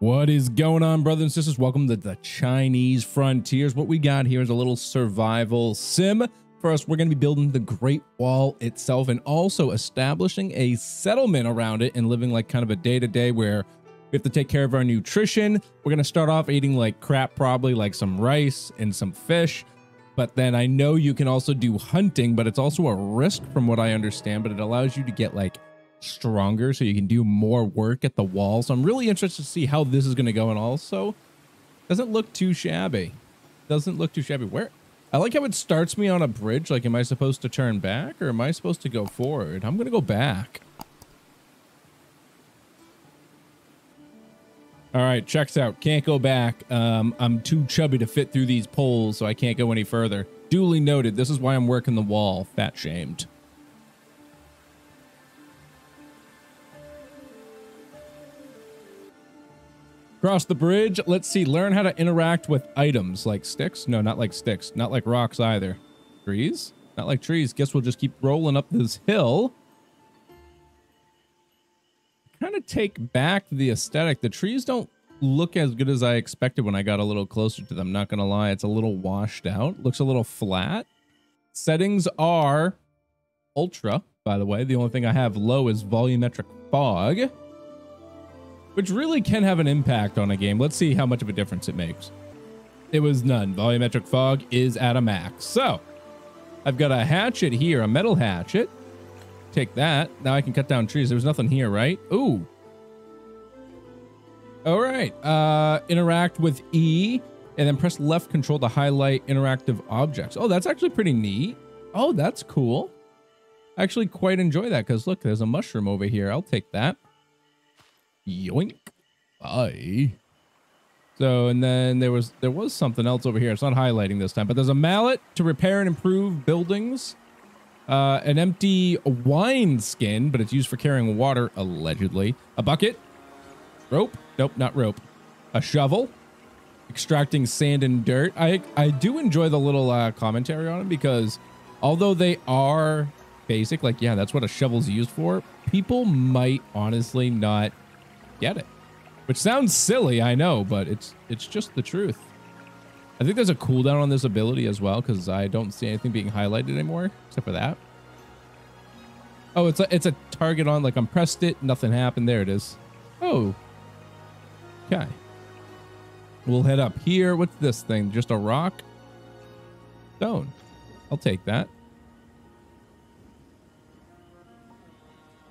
What is going on, brothers and sisters? Welcome to the Chinese Frontiers. What we got here is a little survival sim. First, we're going to be building the Great Wall itself and also establishing a settlement around it and living like kind of a day-to-day where we have to take care of our nutrition. We're going to start off eating like crap, probably like some rice and some fish. But then I know you can also do hunting, but it's also a risk from what I understand, but it allows you to get like stronger so you can do more work at the wall. So I'm really interested to see how this is going to go. And also, doesn't look too shabby. Doesn't look too shabby. Where? I like how it starts me on a bridge. Like, am I supposed to turn back or am I supposed to go forward? I'm going to go back. All right, checks out. Can't go back. Um, I'm too chubby to fit through these poles, so I can't go any further. Duly noted. This is why I'm working the wall. Fat shamed. Cross the bridge. Let's see. Learn how to interact with items like sticks. No, not like sticks. Not like rocks either. Trees? Not like trees. Guess we'll just keep rolling up this hill. Kind of take back the aesthetic. The trees don't look as good as I expected when I got a little closer to them. Not going to lie. It's a little washed out. Looks a little flat. Settings are ultra, by the way. The only thing I have low is volumetric fog which really can have an impact on a game. Let's see how much of a difference it makes. It was none. Volumetric fog is at a max. So I've got a hatchet here, a metal hatchet. Take that. Now I can cut down trees. There's nothing here, right? Ooh. All right. Uh, interact with E and then press left control to highlight interactive objects. Oh, that's actually pretty neat. Oh, that's cool. I actually quite enjoy that because look, there's a mushroom over here. I'll take that. Yoink. Bye. So, and then there was there was something else over here. It's not highlighting this time, but there's a mallet to repair and improve buildings. Uh, an empty wine skin, but it's used for carrying water, allegedly. A bucket. Rope. Nope, not rope. A shovel. Extracting sand and dirt. I, I do enjoy the little uh, commentary on it because although they are basic, like, yeah, that's what a shovel's used for, people might honestly not get it. Which sounds silly, I know, but it's it's just the truth. I think there's a cooldown on this ability as well, because I don't see anything being highlighted anymore, except for that. Oh, it's a, it's a target on, like, I'm pressed it, nothing happened. There it is. Oh. Okay. We'll head up here. What's this thing? Just a rock? Stone. I'll take that.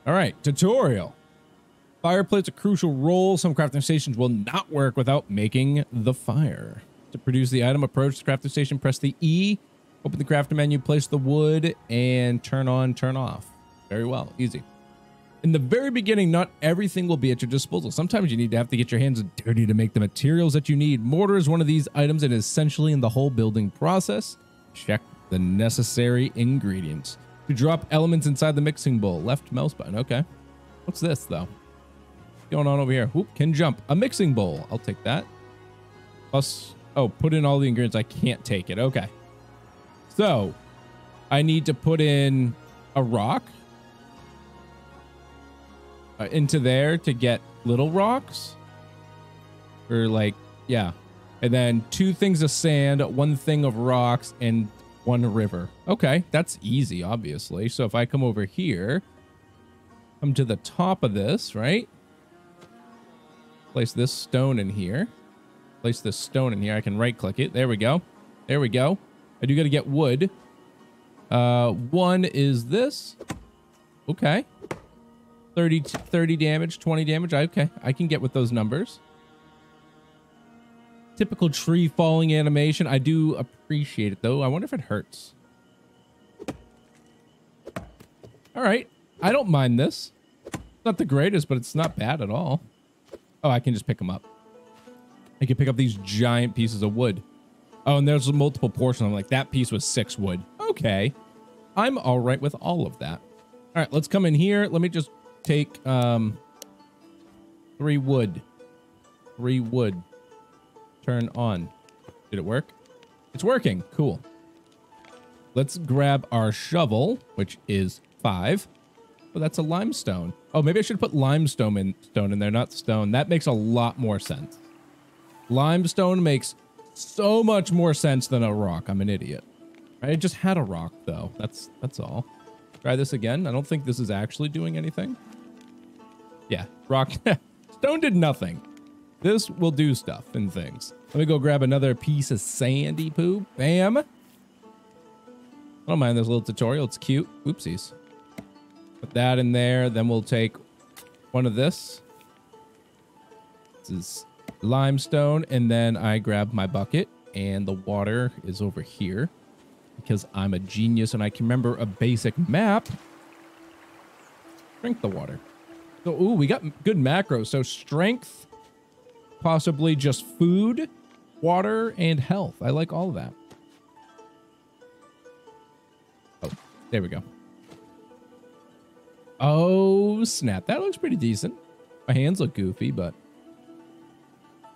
All right, tutorial. Fire plays a crucial role. Some crafting stations will not work without making the fire. To produce the item, approach the crafting station, press the E, open the crafting menu, place the wood, and turn on, turn off. Very well, easy. In the very beginning, not everything will be at your disposal. Sometimes you need to have to get your hands dirty to make the materials that you need. Mortar is one of these items and is essentially in the whole building process. Check the necessary ingredients. To drop elements inside the mixing bowl, left mouse button. Okay. What's this, though? Going on over here? Whoop, can jump. A mixing bowl. I'll take that. Plus, oh, put in all the ingredients. I can't take it. Okay. So, I need to put in a rock uh, into there to get little rocks. Or like, yeah. And then two things of sand, one thing of rocks, and one river. Okay, that's easy, obviously. So if I come over here, come to the top of this, right? Place this stone in here. Place this stone in here. I can right click it. There we go. There we go. I do got to get wood. Uh, one is this. Okay. 30, 30 damage, 20 damage. Okay, I can get with those numbers. Typical tree falling animation. I do appreciate it, though. I wonder if it hurts. All right. I don't mind this. Not the greatest, but it's not bad at all. Oh, I can just pick them up. I can pick up these giant pieces of wood. Oh, and there's multiple portions. I'm like, that piece was six wood. Okay. I'm all right with all of that. All right, let's come in here. Let me just take um, three wood. Three wood. Turn on. Did it work? It's working. Cool. Let's grab our shovel, which is five. Oh, that's a limestone. Oh, maybe I should put limestone in stone in there, not stone. That makes a lot more sense. Limestone makes so much more sense than a rock. I'm an idiot. I just had a rock though. That's that's all. Try this again. I don't think this is actually doing anything. Yeah, rock. stone did nothing. This will do stuff and things. Let me go grab another piece of sandy poo. Bam. I don't mind this little tutorial. It's cute. Oopsies. Put that in there. Then we'll take one of this. This is limestone. And then I grab my bucket and the water is over here because I'm a genius and I can remember a basic map. Drink the water. So, ooh, we got good macros. So strength, possibly just food, water, and health. I like all of that. Oh, there we go. Oh, snap. That looks pretty decent. My hands look goofy, but...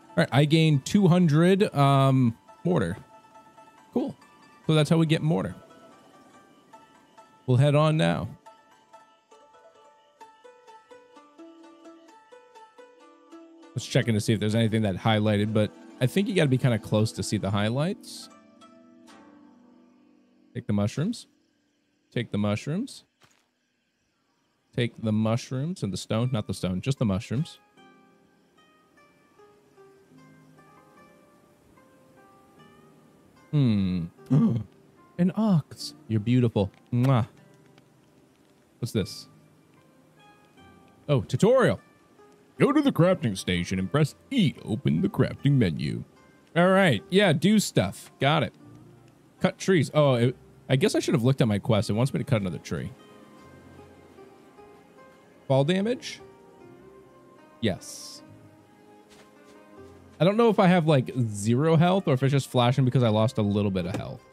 All right, I gained 200 um, mortar. Cool. So that's how we get mortar. We'll head on now. Let's check in to see if there's anything that highlighted, but I think you got to be kind of close to see the highlights. Take the mushrooms. Take the mushrooms. Take the mushrooms and the stone. Not the stone, just the mushrooms. Hmm. An ox. You're beautiful. Mwah. What's this? Oh, tutorial. Go to the crafting station and press E to open the crafting menu. All right. Yeah, do stuff. Got it. Cut trees. Oh, it, I guess I should have looked at my quest. It wants me to cut another tree. Fall damage? Yes. I don't know if I have like zero health or if it's just flashing because I lost a little bit of health.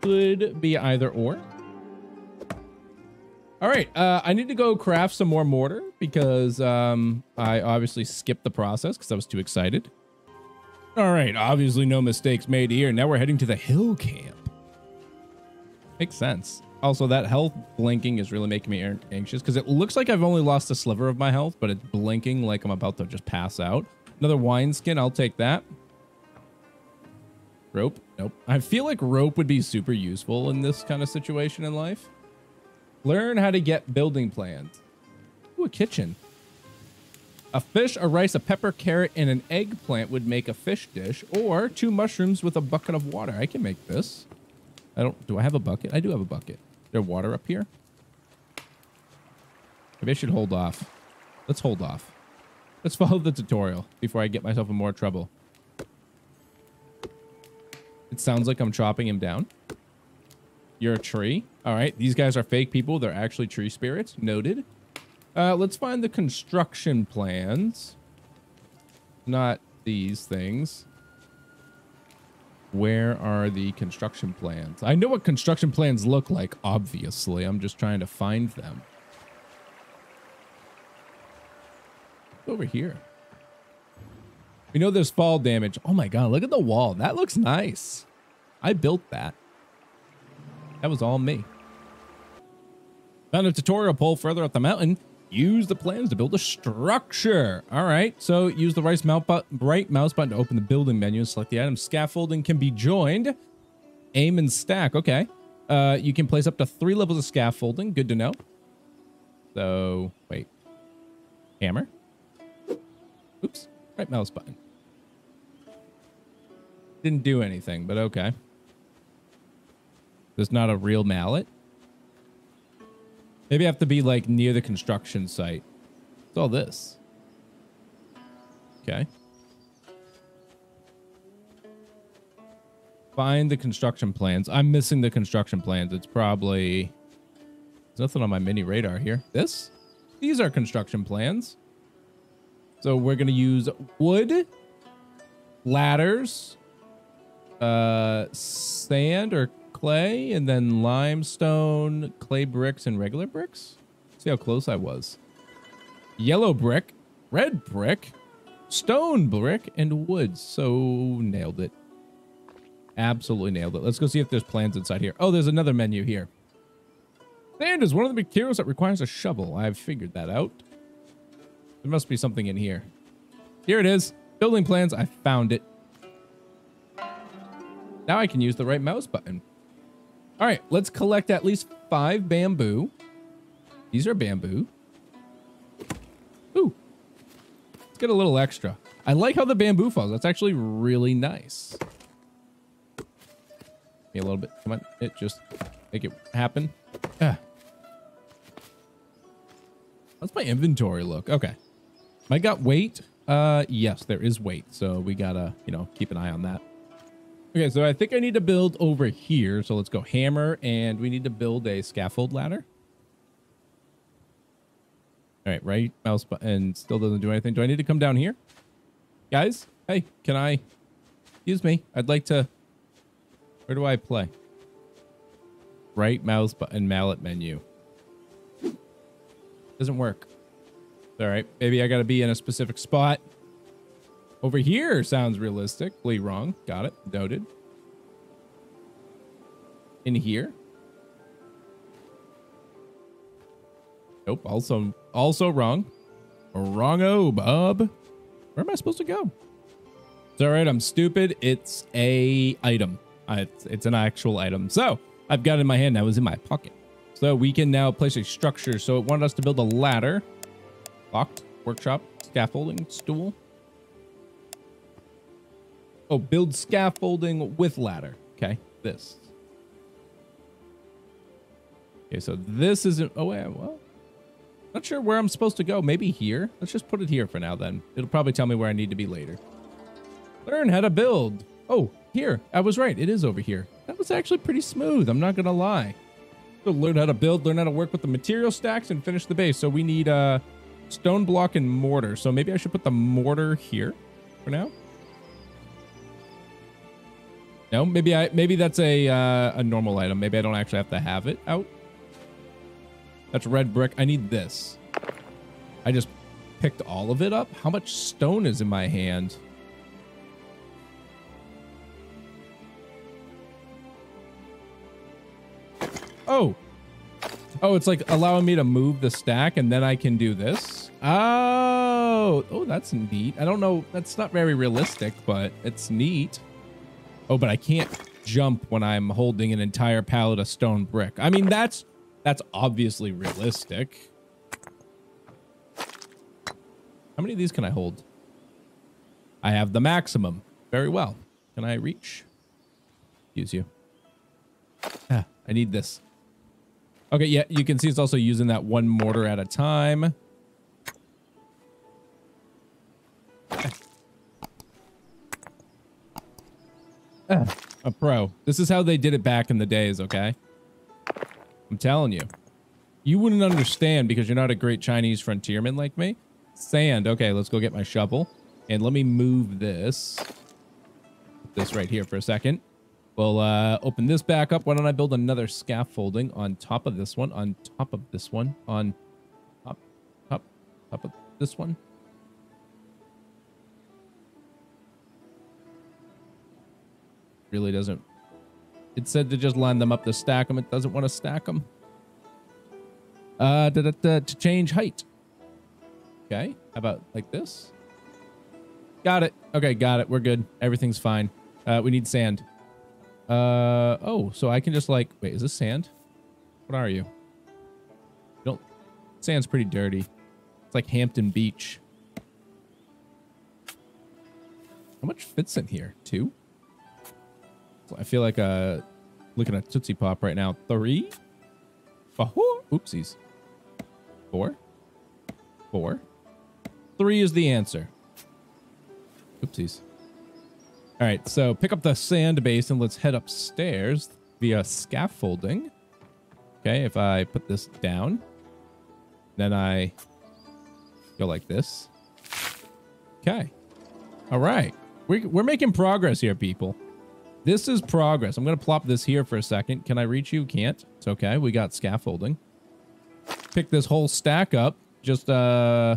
Could be either or. All right, uh, I need to go craft some more mortar because um, I obviously skipped the process because I was too excited. All right, obviously no mistakes made here. Now we're heading to the hill camp. Makes sense. Also, that health blinking is really making me anxious because it looks like I've only lost a sliver of my health, but it's blinking like I'm about to just pass out. Another wine skin, I'll take that. Rope, nope. I feel like rope would be super useful in this kind of situation in life. Learn how to get building plans. Ooh, a kitchen. A fish, a rice, a pepper, carrot, and an eggplant would make a fish dish, or two mushrooms with a bucket of water. I can make this. I don't, do I have a bucket? I do have a bucket. There water up here? Maybe I should hold off. Let's hold off. Let's follow the tutorial before I get myself in more trouble. It sounds like I'm chopping him down. You're a tree. All right. These guys are fake people. They're actually tree spirits. Noted. Uh, let's find the construction plans. Not these things. Where are the construction plans? I know what construction plans look like, obviously. I'm just trying to find them. Over here. We know there's fall damage. Oh my god, look at the wall. That looks nice. I built that. That was all me. Found a tutorial pole further up the mountain. Use the plans to build a structure. All right, so use the right mouse, button to open the building menu and select the item. Scaffolding can be joined. Aim and stack. Okay. Uh, you can place up to three levels of scaffolding. Good to know. So, wait. Hammer. Oops. Right mouse button. Didn't do anything, but okay. There's not a real mallet. Maybe I have to be like near the construction site. It's all this? Okay. Find the construction plans. I'm missing the construction plans. It's probably... There's nothing on my mini radar here. This? These are construction plans. So we're going to use wood, ladders, uh, sand or clay and then limestone, clay bricks, and regular bricks. See how close I was. Yellow brick, red brick, stone brick, and wood. So nailed it. Absolutely nailed it. Let's go see if there's plans inside here. Oh, there's another menu here. Sand is one of the materials that requires a shovel. I've figured that out. There must be something in here. Here it is. Building plans. I found it. Now I can use the right mouse button. All right, let's collect at least five bamboo. These are bamboo. Ooh. Let's get a little extra. I like how the bamboo falls. That's actually really nice. Me a little bit. Come on. It just make it happen. Ah. How's my inventory look? Okay. I got weight. Uh, yes, there is weight. So we gotta, you know, keep an eye on that. Okay, so I think I need to build over here. So let's go hammer and we need to build a scaffold ladder. All right, right mouse button still doesn't do anything. Do I need to come down here? Guys, hey, can I, excuse me, I'd like to, where do I play? Right mouse button mallet menu. Doesn't work. All right, maybe I got to be in a specific spot. Over here sounds realistically wrong. Got it. Noted. In here. Nope. Also, also wrong. Wrong-o, bub. Where am I supposed to go? It's all right. I'm stupid. It's a item. Uh, it's, it's an actual item. So I've got it in my hand. It was in my pocket. So we can now place a structure. So it wanted us to build a ladder. Locked. Workshop. Scaffolding. Stool. Oh, build scaffolding with ladder. Okay, this. Okay, so this isn't. Oh, yeah, well, not sure where I'm supposed to go. Maybe here. Let's just put it here for now. Then it'll probably tell me where I need to be later. Learn how to build. Oh, here. I was right. It is over here. That was actually pretty smooth. I'm not gonna lie. So learn how to build. Learn how to work with the material stacks and finish the base. So we need a uh, stone block and mortar. So maybe I should put the mortar here for now. No, maybe I maybe that's a uh, a normal item. Maybe I don't actually have to have it out. That's red brick. I need this. I just picked all of it up. How much stone is in my hand? Oh. Oh, it's like allowing me to move the stack and then I can do this. Oh, oh, that's neat. I don't know. That's not very realistic, but it's neat. Oh, but I can't jump when I'm holding an entire pallet of stone brick. I mean, that's that's obviously realistic. How many of these can I hold? I have the maximum. Very well. Can I reach? Use you. Ah, I need this. Okay, yeah, you can see it's also using that one mortar at a time. A pro. This is how they did it back in the days, okay? I'm telling you. You wouldn't understand because you're not a great Chinese frontierman like me. Sand. Okay, let's go get my shovel. And let me move this. This right here for a second. We'll uh, open this back up. Why don't I build another scaffolding on top of this one, on top of this one, on top, top, top of this one. Really doesn't. It said to just line them up to stack them. It doesn't want to stack them. Uh, da, da, da, to change height. Okay. How about like this? Got it. Okay, got it. We're good. Everything's fine. Uh, we need sand. Uh, oh, so I can just like, wait, is this sand? What are you? don't, sand's pretty dirty. It's like Hampton Beach. How much fits in here? Two? I feel like uh, looking at Tootsie Pop right now. Three? Oopsies. Four? Four? Three is the answer. Oopsies. All right, so pick up the sand base and let's head upstairs via scaffolding. Okay, if I put this down, then I go like this. Okay. All right. We're, we're making progress here, people. This is progress. I'm going to plop this here for a second. Can I reach you? Can't. It's okay. We got scaffolding. Pick this whole stack up. Just uh,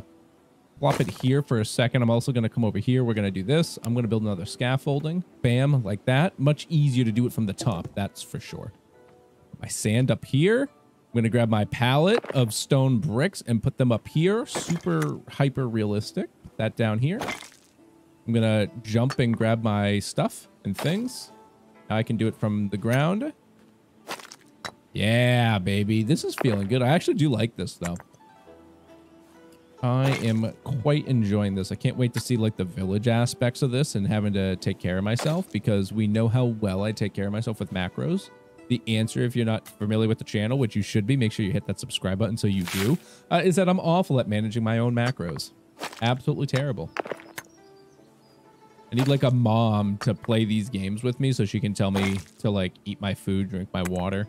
plop it here for a second. I'm also going to come over here. We're going to do this. I'm going to build another scaffolding. Bam, like that. Much easier to do it from the top. That's for sure. My sand up here. I'm going to grab my pallet of stone bricks and put them up here. Super hyper realistic. Put that down here. I'm going to jump and grab my stuff and things. I can do it from the ground. Yeah, baby. This is feeling good. I actually do like this, though. I am quite enjoying this. I can't wait to see like the village aspects of this and having to take care of myself because we know how well I take care of myself with macros. The answer, if you're not familiar with the channel, which you should be, make sure you hit that subscribe button so you do, uh, is that I'm awful at managing my own macros. Absolutely terrible. I need like a mom to play these games with me so she can tell me to like eat my food, drink my water,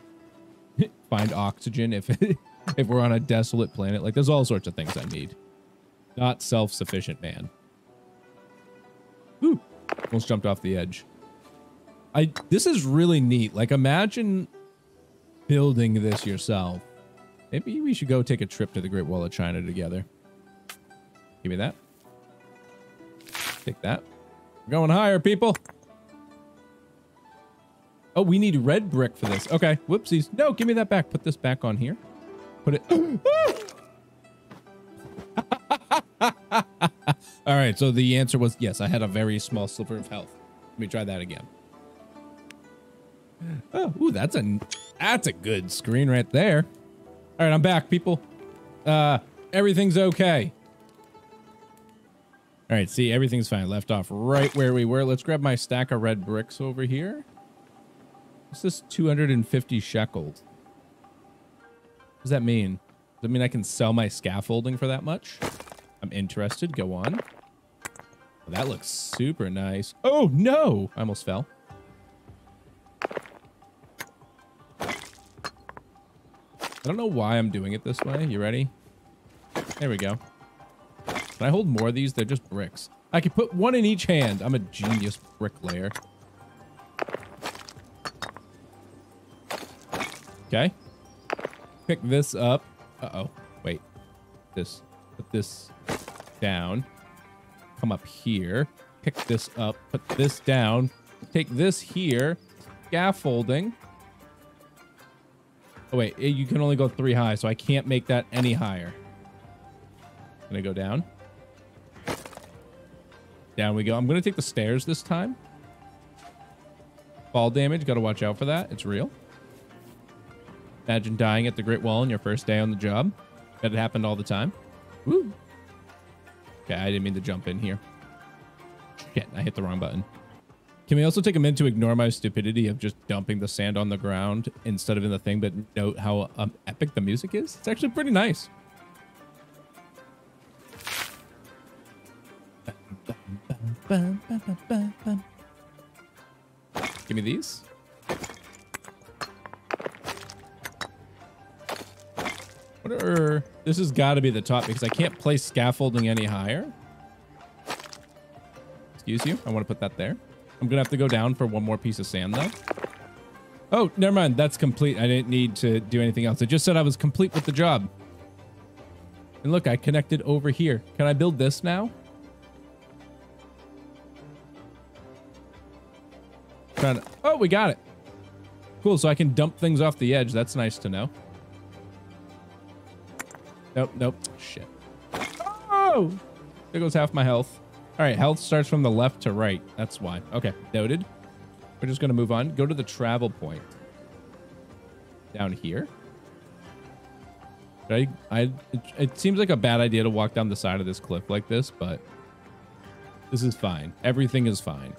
find oxygen if if we're on a desolate planet. Like there's all sorts of things I need. Not self-sufficient, man. Ooh, almost jumped off the edge. I this is really neat. Like imagine building this yourself. Maybe we should go take a trip to the Great Wall of China together. Give me that. Take that. We're going higher, people. Oh, we need red brick for this. Okay, whoopsies. No, give me that back. Put this back on here. Put it... All right, so the answer was yes, I had a very small sliver of health. Let me try that again. Oh, ooh, that's a that's a good screen right there. All right, I'm back, people. Uh, everything's okay. All right, see, everything's fine. Left off right where we were. Let's grab my stack of red bricks over here. What's this 250 shekels? What does that mean? Does that mean I can sell my scaffolding for that much? I'm interested. Go on. Well, that looks super nice. Oh, no! I almost fell. I don't know why I'm doing it this way. You ready? There we go. Can I hold more of these? They're just bricks. I can put one in each hand. I'm a genius bricklayer. Okay. Pick this up. Uh-oh. Wait. This. Put this down. Come up here. Pick this up. Put this down. Take this here. Scaffolding. Oh, wait. You can only go three high, so I can't make that any higher. Gonna go down. Down we go. I'm going to take the stairs this time. Fall damage. Got to watch out for that. It's real. Imagine dying at the Great Wall on your first day on the job. That happened all the time. Woo. Okay, I didn't mean to jump in here. Shit, I hit the wrong button. Can we also take a minute to ignore my stupidity of just dumping the sand on the ground instead of in the thing, but note how um, epic the music is? It's actually pretty nice. Give me these. What are... This has got to be the top because I can't place scaffolding any higher. Excuse you. I want to put that there. I'm going to have to go down for one more piece of sand, though. Oh, never mind. That's complete. I didn't need to do anything else. It just said I was complete with the job. And look, I connected over here. Can I build this now? Trying to, oh, we got it. Cool, so I can dump things off the edge. That's nice to know. Nope, nope. Shit. Oh! There goes half my health. All right, health starts from the left to right. That's why. Okay, noted. We're just going to move on. Go to the travel point. Down here. I, I, it, it seems like a bad idea to walk down the side of this cliff like this, but this is fine. Everything is fine.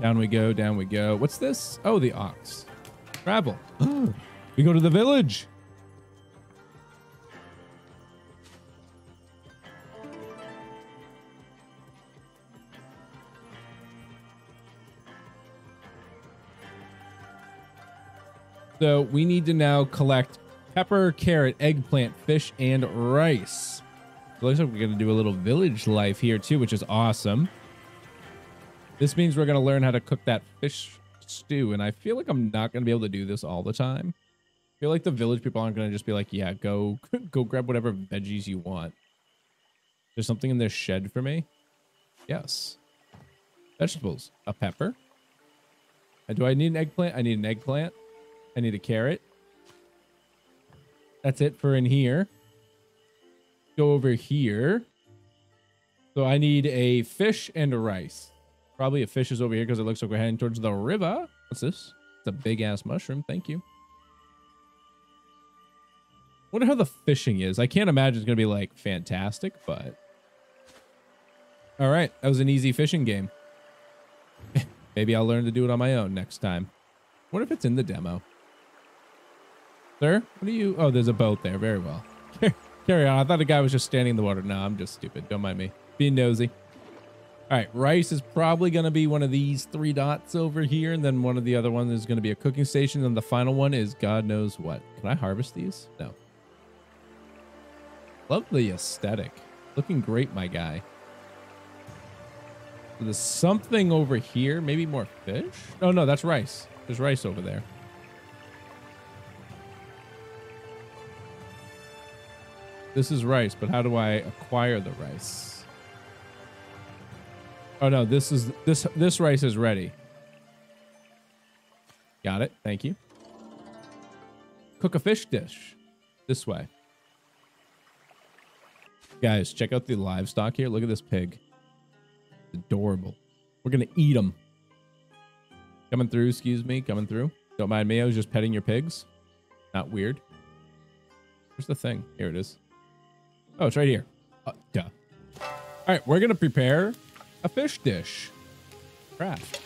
Down we go, down we go. What's this? Oh, the ox. Travel. Oh. we go to the village. So we need to now collect pepper, carrot, eggplant, fish, and rice. It looks like we're going to do a little village life here too, which is awesome. This means we're going to learn how to cook that fish stew. And I feel like I'm not going to be able to do this all the time. I feel like the village people aren't going to just be like, yeah, go, go grab whatever veggies you want. There's something in this shed for me. Yes. Vegetables. A pepper. Uh, Do I need an eggplant? I need an eggplant. I need a carrot. That's it for in here. Go over here. So I need a fish and a rice. Probably a fish is over here because it looks like we're heading towards the river. What's this? It's a big ass mushroom. Thank you. Wonder how the fishing is. I can't imagine it's gonna be like fantastic, but all right, that was an easy fishing game. Maybe I'll learn to do it on my own next time. What if it's in the demo? Sir, what do you? Oh, there's a boat there. Very well. Carry on. I thought the guy was just standing in the water. No, I'm just stupid. Don't mind me. Being nosy. All right, rice is probably going to be one of these three dots over here, and then one of the other ones is going to be a cooking station, and the final one is God knows what. Can I harvest these? No. Love the aesthetic. Looking great, my guy. There's something over here. Maybe more fish? Oh, no, that's rice. There's rice over there. This is rice, but how do I acquire the rice? Oh no, this is this this rice is ready. Got it. Thank you. Cook a fish dish. This way. Guys, check out the livestock here. Look at this pig. Adorable. We're gonna eat them. Coming through, excuse me. Coming through. Don't mind me. I was just petting your pigs. Not weird. Where's the thing? Here it is. Oh, it's right here. Uh, duh. All right, we're gonna prepare a fish dish. Craft.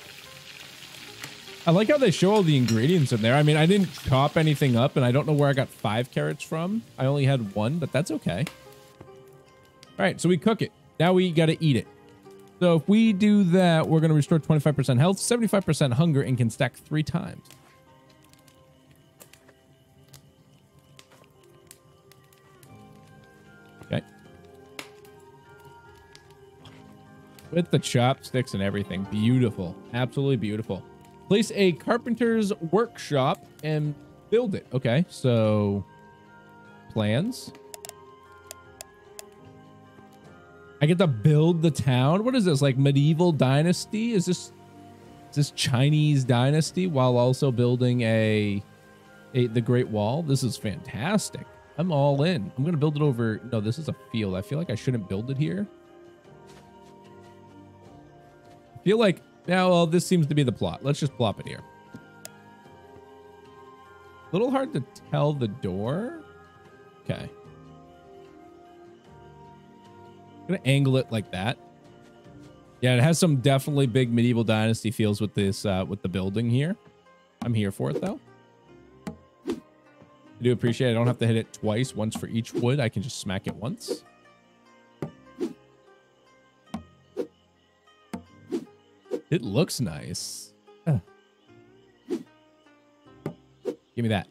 I like how they show all the ingredients in there. I mean, I didn't chop anything up, and I don't know where I got five carrots from. I only had one, but that's okay. All right, so we cook it. Now we got to eat it. So if we do that, we're going to restore 25% health, 75% hunger, and can stack three times. With the chopsticks and everything. Beautiful. Absolutely beautiful. Place a carpenter's workshop and build it. Okay, so plans. I get to build the town. What is this? Like medieval dynasty? Is this is this Chinese dynasty while also building a, a the Great Wall? This is fantastic. I'm all in. I'm gonna build it over. No, this is a field. I feel like I shouldn't build it here. Feel like yeah, well, this seems to be the plot. Let's just plop it here. A little hard to tell the door. Okay. I'm gonna angle it like that. Yeah, it has some definitely big medieval dynasty feels with this uh with the building here. I'm here for it though. I do appreciate it. I don't have to hit it twice, once for each wood. I can just smack it once. It looks nice. Huh. Give me that.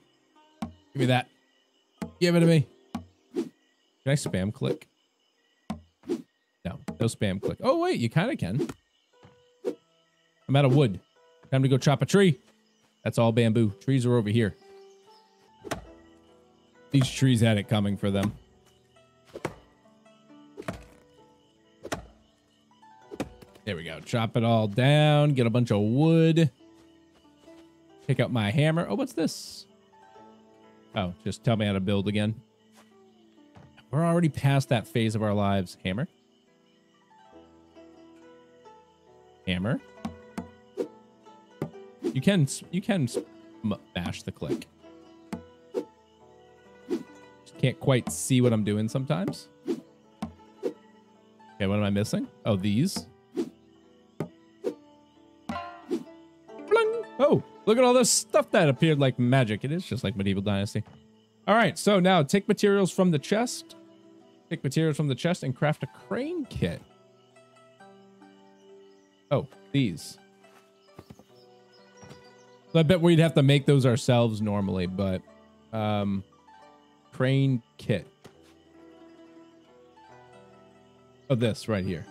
Give me that. Give it to me. Can I spam click? No, no spam click. Oh, wait, you kind of can. I'm out of wood. Time to go chop a tree. That's all bamboo. Trees are over here. These trees had it coming for them. There we go. Chop it all down. Get a bunch of wood. Pick up my hammer. Oh, what's this? Oh, just tell me how to build again. We're already past that phase of our lives. Hammer. Hammer. You can you can mash the click. Just can't quite see what I'm doing sometimes. Okay, what am I missing? Oh, these. Look at all this stuff that appeared like magic. It is just like Medieval Dynasty. All right, so now take materials from the chest. Take materials from the chest and craft a crane kit. Oh, these. So I bet we'd have to make those ourselves normally, but um crane kit. Oh, this right here.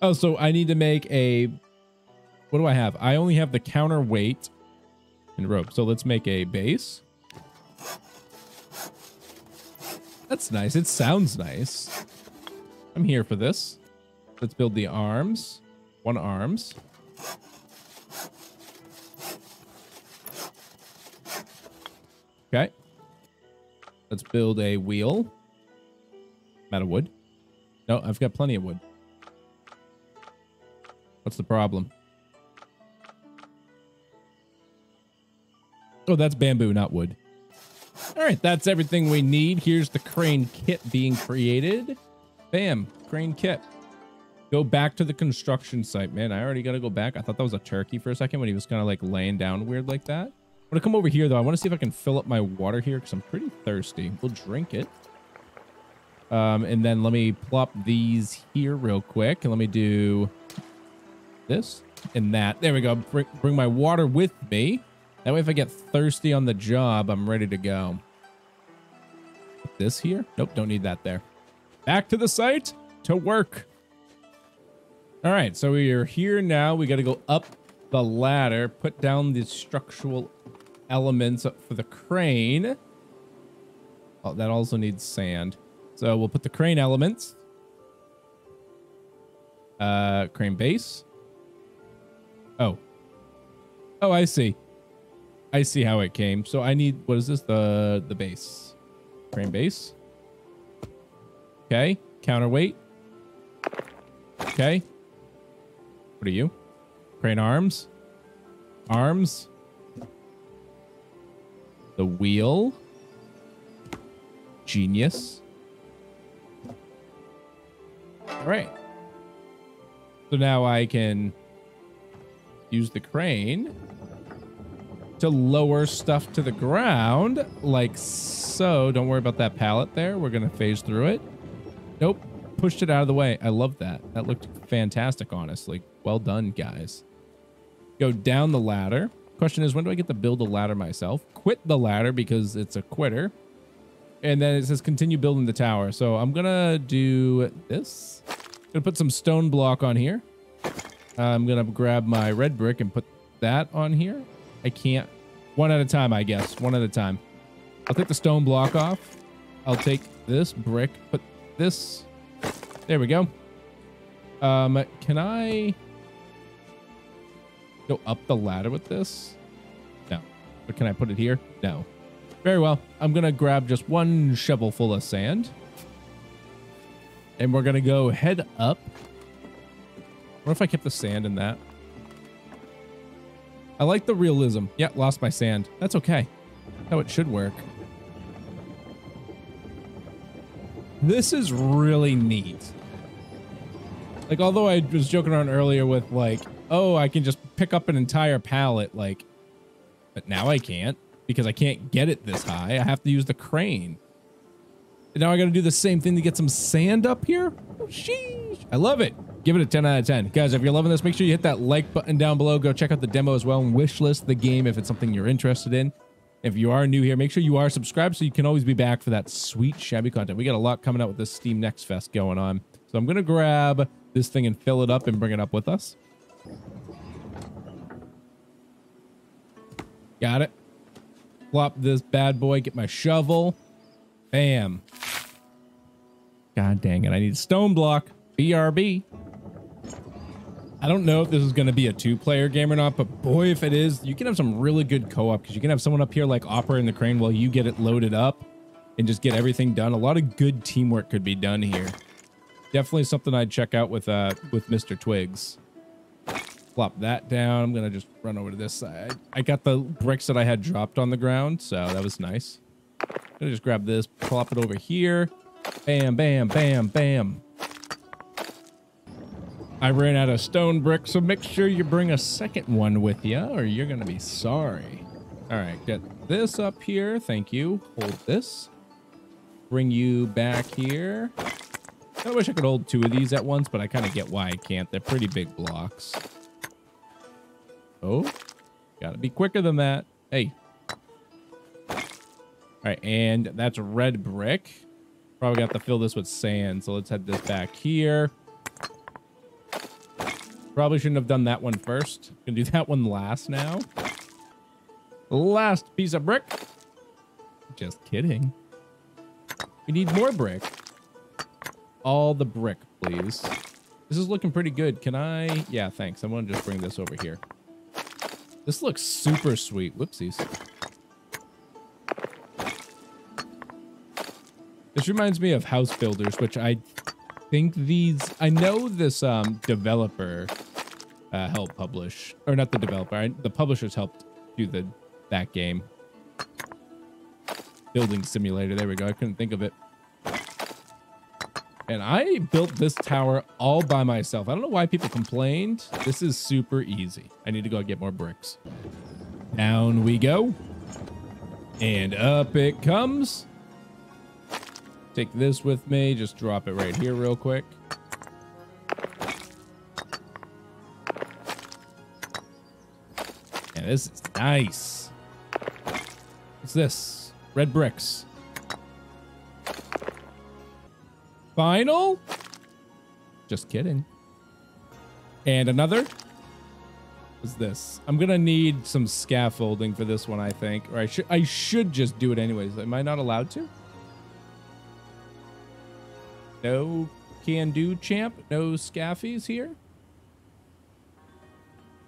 Oh, so I need to make a what do I have? I only have the counterweight and rope. So let's make a base. That's nice. It sounds nice. I'm here for this. Let's build the arms. One arms. Okay. Let's build a wheel. i out of wood. No, I've got plenty of wood. What's the problem? Oh, that's bamboo, not wood. All right, that's everything we need. Here's the crane kit being created. Bam, crane kit. Go back to the construction site. Man, I already got to go back. I thought that was a turkey for a second when he was kind of like laying down weird like that. I'm going to come over here, though. I want to see if I can fill up my water here because I'm pretty thirsty. We'll drink it. Um, and then let me plop these here real quick. And let me do this and that. There we go. Bring, bring my water with me. That way, if I get thirsty on the job, I'm ready to go. This here? Nope, don't need that there. Back to the site to work. All right, so we are here now. We got to go up the ladder, put down the structural elements for the crane. Oh, that also needs sand. So we'll put the crane elements. Uh, crane base. Oh. Oh, I see. I see how it came. So I need, what is this? The, the base. Crane base. Okay. Counterweight. Okay. What are you? Crane arms. Arms. The wheel. Genius. All right. So now I can use the crane to lower stuff to the ground like so. Don't worry about that pallet there. We're going to phase through it. Nope. Pushed it out of the way. I love that. That looked fantastic, honestly. Well done, guys. Go down the ladder. Question is, when do I get to build a ladder myself? Quit the ladder because it's a quitter. And then it says continue building the tower. So I'm going to do this. Gonna put some stone block on here. I'm gonna grab my red brick and put that on here. I can't. One at a time, I guess. One at a time. I'll take the stone block off. I'll take this brick, put this. There we go. Um, can I go up the ladder with this? No. But can I put it here? No. Very well. I'm going to grab just one shovel full of sand. And we're going to go head up. What if I kept the sand in that? I like the realism. Yeah, lost my sand. That's okay. How it should work. This is really neat. Like, although I was joking around earlier with like, oh, I can just pick up an entire pallet, like, but now I can't because I can't get it this high. I have to use the crane. And now I got to do the same thing to get some sand up here. Oh, sheesh. I love it. Give it a 10 out of 10. Guys, if you're loving this, make sure you hit that like button down below. Go check out the demo as well and wish list the game if it's something you're interested in. If you are new here, make sure you are subscribed so you can always be back for that sweet shabby content. We got a lot coming out with this Steam Next Fest going on. So I'm going to grab this thing and fill it up and bring it up with us. Got it. Flop this bad boy, get my shovel. Bam. God dang it. I need a stone block. BRB. I don't know if this is going to be a two-player game or not, but boy, if it is, you can have some really good co-op because you can have someone up here like operating the crane while you get it loaded up and just get everything done. A lot of good teamwork could be done here. Definitely something I'd check out with uh with Mr. Twigs. Flop that down. I'm gonna just run over to this side. I got the bricks that I had dropped on the ground, so that was nice. I'm gonna just grab this, plop it over here. Bam, bam, bam, bam. I ran out of stone brick, so make sure you bring a second one with you or you're going to be sorry. All right, get this up here. Thank you. Hold this. Bring you back here. I wish I could hold two of these at once, but I kind of get why I can't. They're pretty big blocks. Oh, gotta be quicker than that. Hey. All right, and that's a red brick. Probably got to fill this with sand, so let's head this back here. Probably shouldn't have done that one first. Gonna do that one last now. Last piece of brick. Just kidding. We need more brick. All the brick, please. This is looking pretty good. Can I? Yeah, thanks. I'm gonna just bring this over here. This looks super sweet. Whoopsies. This reminds me of House Builders, which I think these, I know this um, developer uh, helped publish, or not the developer, I, the publishers helped do the that game. Building Simulator, there we go. I couldn't think of it. And I built this tower all by myself. I don't know why people complained. This is super easy. I need to go get more bricks. Down we go. And up it comes. Take this with me. Just drop it right here real quick. And this is nice. What's this? Red bricks. Final? Just kidding. And another? What's this? I'm gonna need some scaffolding for this one, I think. Or I should I should just do it anyways. Am I not allowed to? No can do champ. No scaffies here.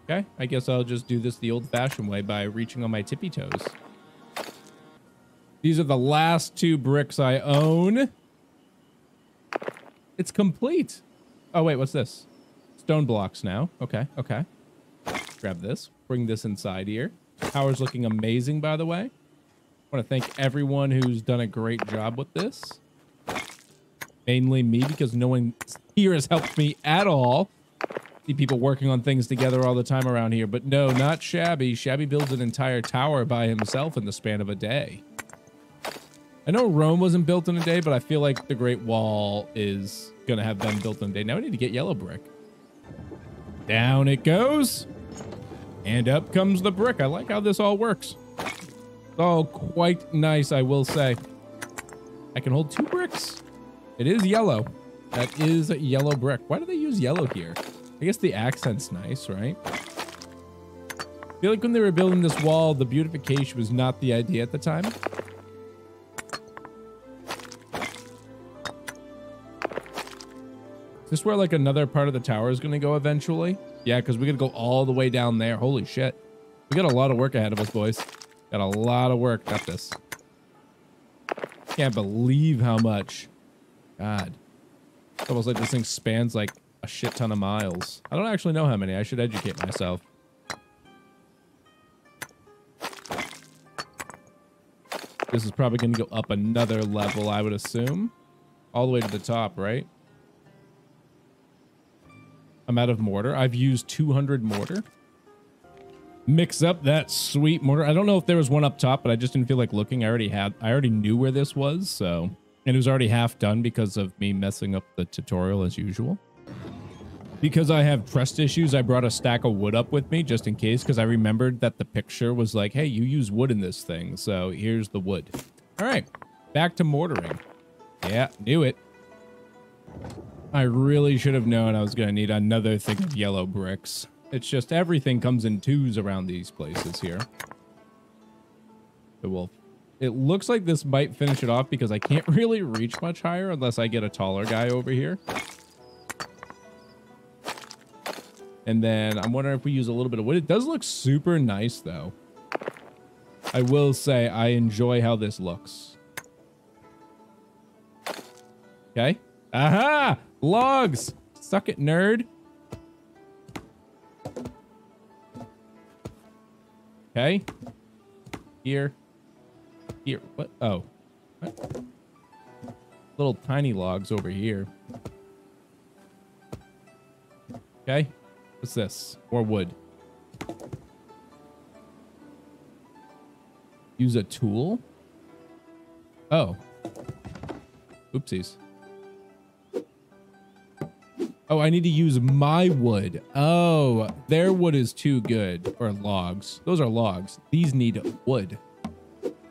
Okay, I guess I'll just do this the old fashioned way by reaching on my tippy toes. These are the last two bricks I own. It's complete. Oh, wait, what's this? Stone blocks now. Okay, okay. Grab this. Bring this inside here. Tower's looking amazing, by the way. I want to thank everyone who's done a great job with this. Mainly me, because no one here has helped me at all. See people working on things together all the time around here. But no, not Shabby. Shabby builds an entire tower by himself in the span of a day. I know Rome wasn't built in a day, but I feel like the Great Wall is going to have been built in a day. Now we need to get yellow brick. Down it goes. And up comes the brick. I like how this all works. It's all quite nice, I will say. I can hold two bricks. It is yellow. That is a yellow brick. Why do they use yellow here? I guess the accent's nice, right? I feel like when they were building this wall, the beautification was not the idea at the time. Is this where like another part of the tower is going to go eventually? Yeah, because we got to go all the way down there. Holy shit. We got a lot of work ahead of us, boys. Got a lot of work. Got this. Can't believe how much. God. It's almost like this thing spans like a shit ton of miles. I don't actually know how many. I should educate myself. This is probably going to go up another level, I would assume. All the way to the top, right? I'm out of mortar. I've used 200 mortar. Mix up that sweet mortar. I don't know if there was one up top, but I just didn't feel like looking. I already had, I already knew where this was, so. And it was already half done because of me messing up the tutorial as usual. Because I have trust issues, I brought a stack of wood up with me just in case, because I remembered that the picture was like, hey, you use wood in this thing, so here's the wood. All right, back to mortaring. Yeah, knew it. I really should have known I was going to need another thing of yellow bricks. It's just everything comes in twos around these places here. It will. It looks like this might finish it off because I can't really reach much higher unless I get a taller guy over here. And then I'm wondering if we use a little bit of wood. It does look super nice though. I will say I enjoy how this looks. Okay. Aha! Logs! Suck it, nerd. Okay. Here. Here. What? Oh. What? Little tiny logs over here. Okay. What's this? More wood. Use a tool? Oh. Oopsies. Oh, I need to use my wood. Oh, their wood is too good. Or logs. Those are logs. These need wood.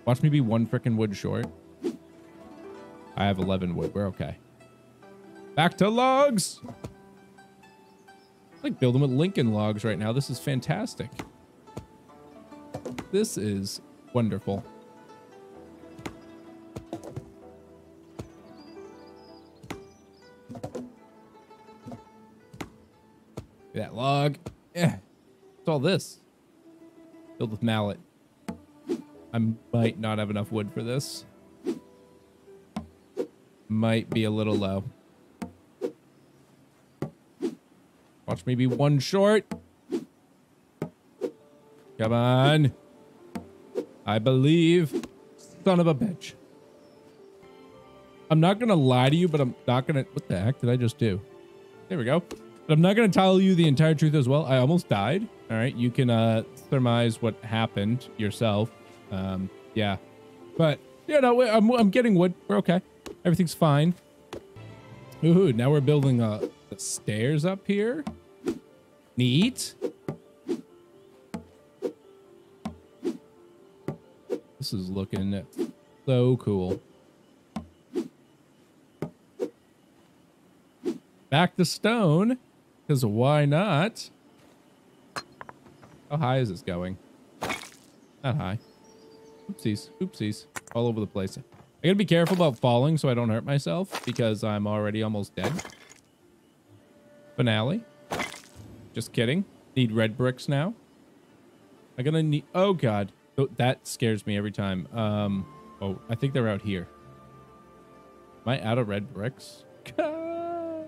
Watch me be one freaking wood short. I have 11 wood. We're okay. Back to logs. I like building with Lincoln logs right now. This is fantastic. This is wonderful. That log. Yeah. What's all this? Filled with mallet. I might not have enough wood for this. might be a little low. Watch maybe one short. Come on. I believe. Son of a bitch. I'm not going to lie to you, but I'm not going to... What the heck did I just do? There we go. But I'm not going to tell you the entire truth as well. I almost died. All right. You can uh, surmise what happened yourself. Um, yeah. But, yeah, no, I'm, I'm getting wood. We're okay. Everything's fine. Ooh, now we're building a, the stairs up here. Neat. This is looking so cool. Back to stone, because why not? How high is this going? Not high. Oopsies, oopsies, all over the place. I gotta be careful about falling so I don't hurt myself because I'm already almost dead. Finale. Just kidding. Need red bricks now. I'm gonna need, oh God. Oh, that scares me every time. Um, oh, I think they're out here. Am I out of red bricks? oh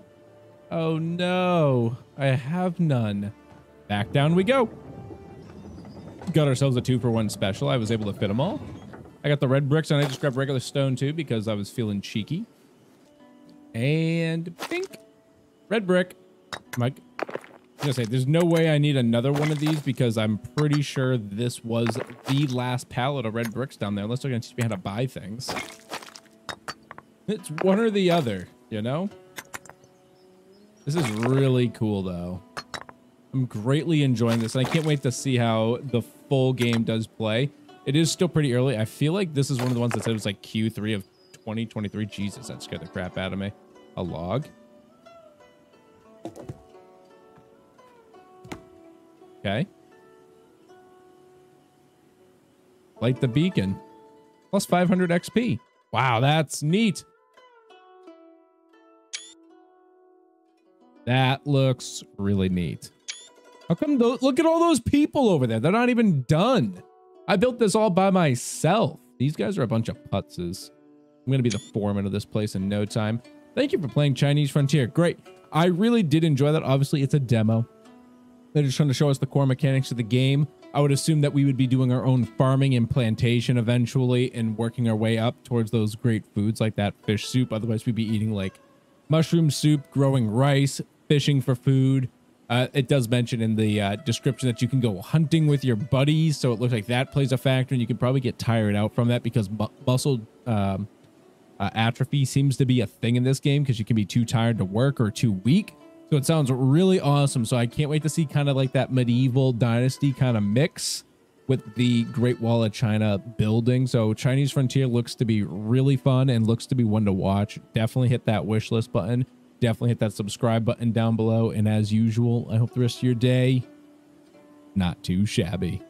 no, I have none. Back down we go. Got ourselves a two for one special. I was able to fit them all. I got the red bricks and I just grabbed regular stone too because I was feeling cheeky. And pink. Red brick. Mike. I was gonna say, there's no way I need another one of these because I'm pretty sure this was the last pallet of red bricks down there, unless they're gonna teach me how to buy things. It's one or the other, you know? This is really cool, though. I'm greatly enjoying this, and I can't wait to see how the full game does play. It is still pretty early. I feel like this is one of the ones that said it was like Q3 of 2023. Jesus, that scared the crap out of me. A log. Okay. Light the beacon. Plus 500 XP. Wow, that's neat. That looks really neat. How come look at all those people over there? They're not even done. I built this all by myself. These guys are a bunch of putzes. I'm going to be the foreman of this place in no time. Thank you for playing Chinese Frontier. Great. I really did enjoy that. Obviously, it's a demo. They're just trying to show us the core mechanics of the game. I would assume that we would be doing our own farming and plantation eventually and working our way up towards those great foods like that fish soup. Otherwise, we'd be eating like mushroom soup, growing rice, fishing for food. Uh, it does mention in the uh, description that you can go hunting with your buddies. So it looks like that plays a factor and you can probably get tired out from that because mu muscle um, uh, atrophy seems to be a thing in this game because you can be too tired to work or too weak. So it sounds really awesome. So I can't wait to see kind of like that medieval dynasty kind of mix with the Great Wall of China building. So Chinese Frontier looks to be really fun and looks to be one to watch. Definitely hit that wish list button. Definitely hit that subscribe button down below. And as usual, I hope the rest of your day not too shabby.